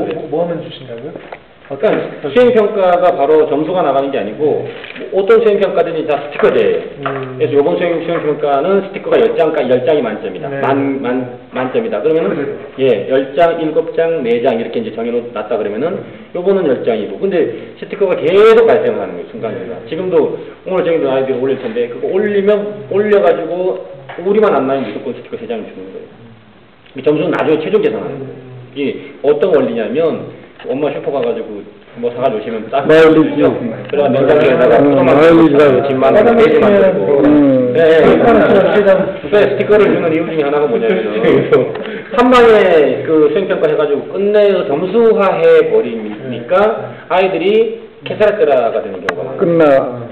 뭐, 뭐, 뭐 하면 주신다고요? 그러니까 수행평가가 바로 점수가 나가는 게 아니고 뭐 어떤 수행평가든지 다 스티커제예요. 음. 그래서 수행, 수행평가는 스티커가 10장까 10장이 만점이다. 네. 만, 만, 만점이다. 그러면은 예, 10장, 7장, 4장 이렇게 이제 정해놨다 그러면은 요거는 10장이고 근데 스티커가 계속 발생을 하는 거예요. 순간적으로. 지금도 오늘 정해둔 아이들이 올릴 텐데 그거 올리면 올려가지고 우리만 안 나면 무조건 스티커 3장을 주는 거예요. 이 점수는 나중에 최종 계산하는 거예요. 이 어떤 원리냐면 엄마 슈퍼 가가지고 뭐 사가지고 오시면 딱 마일리지. 그래가 냉장고에다가 마일리지라고. 집만 돼지 만들고 음. 네, 세장 네, 스티커를 주는 이유 중에 하나가 뭐냐면 한 방에 그 수행평가 해가지고 끝내서 점수화해 버리니까 아이들이 캐사레테라가 되는 경우가 많아요. 끝나.